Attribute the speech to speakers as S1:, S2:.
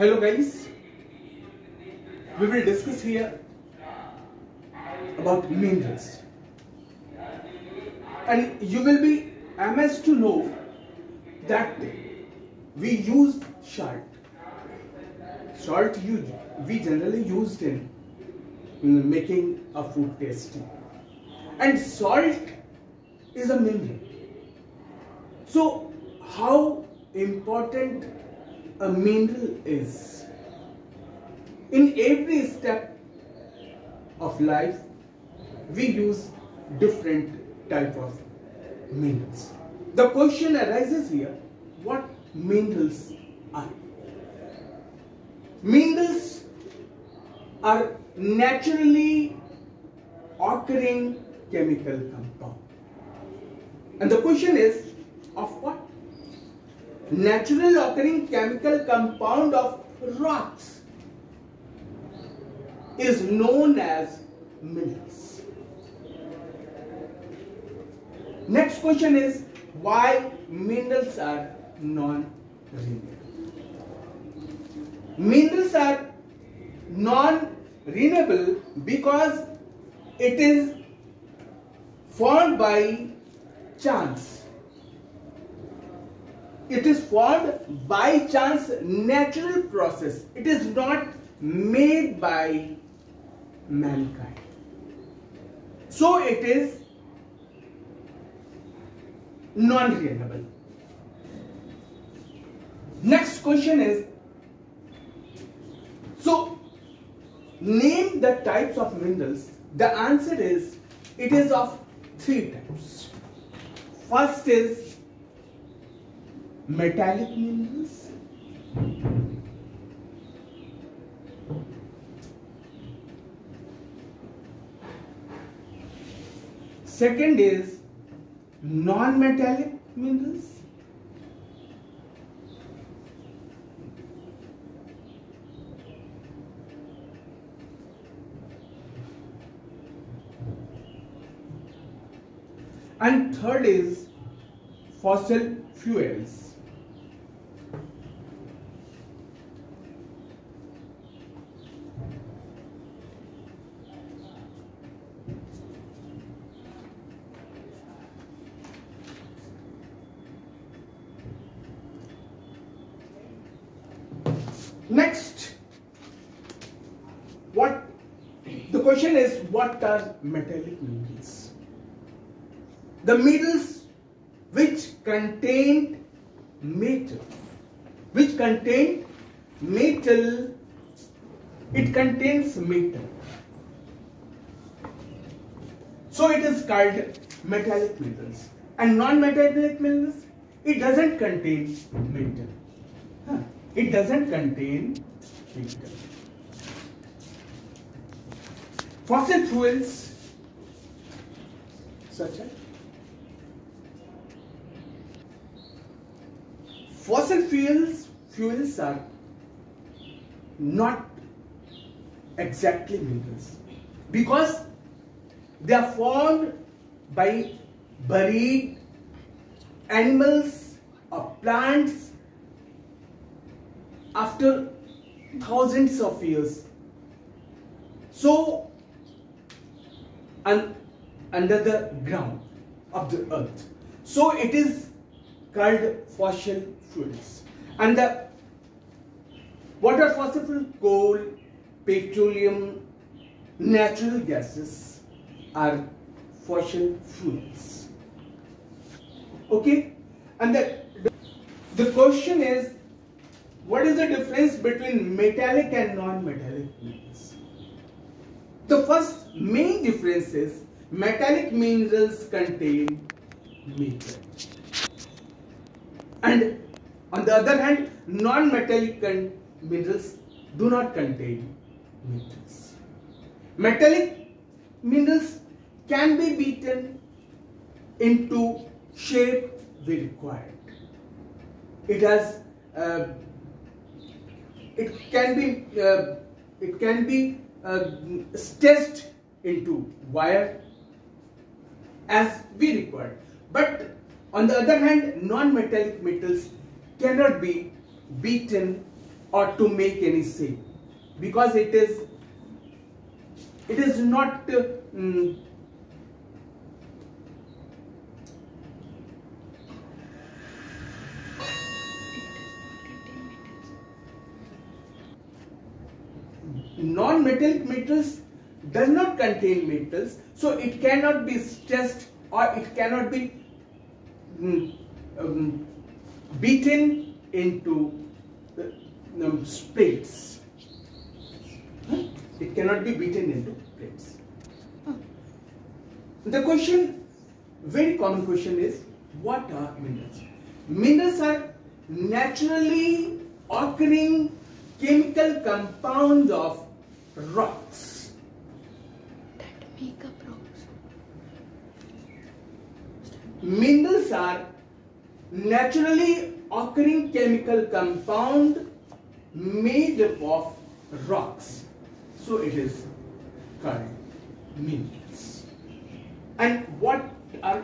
S1: Hello guys, we will discuss here about minerals and you will be amazed to know that we use salt. Salt you, we generally used in making a food tasty and salt is a mineral. So how important a mineral is. In every step of life, we use different type of minerals. The question arises here, what minerals are? Minerals are naturally occurring chemical compound. And the question is, of what? Natural occurring chemical compound of rocks is known as minerals. Next question is why minerals are non-renewable? Minerals are non-renewable because it is formed by chance. It is formed by chance natural process. It is not made by mankind. So it is non-renewable. Next question is, so name the types of minerals. The answer is, it is of three types. First is metallic minerals. Second is non-metallic minerals. And third is fossil fuels. Next, what the question is what are metallic minerals? The metals which contain metal, which contain metal, it contains metal. So it is called metallic metals. And non-metallic metals, it doesn't contain metal. Huh. It doesn't contain metal. Fossil fuels such as fossil fuels fuels are not exactly minerals because they are formed by buried animals or plants after thousands of years so and under the ground of the earth so it is called fossil fuels. And the what are fossil fuels? Coal, petroleum, natural gases are fossil fuels. Okay? And the, the question is, what is the difference between metallic and non-metallic minerals? The first main difference is metallic minerals contain metal and on the other hand non-metallic minerals do not contain metals. Metallic minerals can be beaten into shape we required. It has uh, it can be uh, it can be uh, stitched into wire as we require. But on the other hand, non-metallic metals cannot be beaten or to make any shape because it is it is not uh, mm, non-metallic metals does not contain metals so it cannot be stressed or it cannot be um, um, beaten into um, plates. It cannot be beaten into plates. The question very common question is what are minerals? Minerals are naturally occurring chemical compounds of rocks.
S2: That make up rocks.
S1: Minerals are naturally occurring chemical compound made up of rocks. So it is called minerals. And what are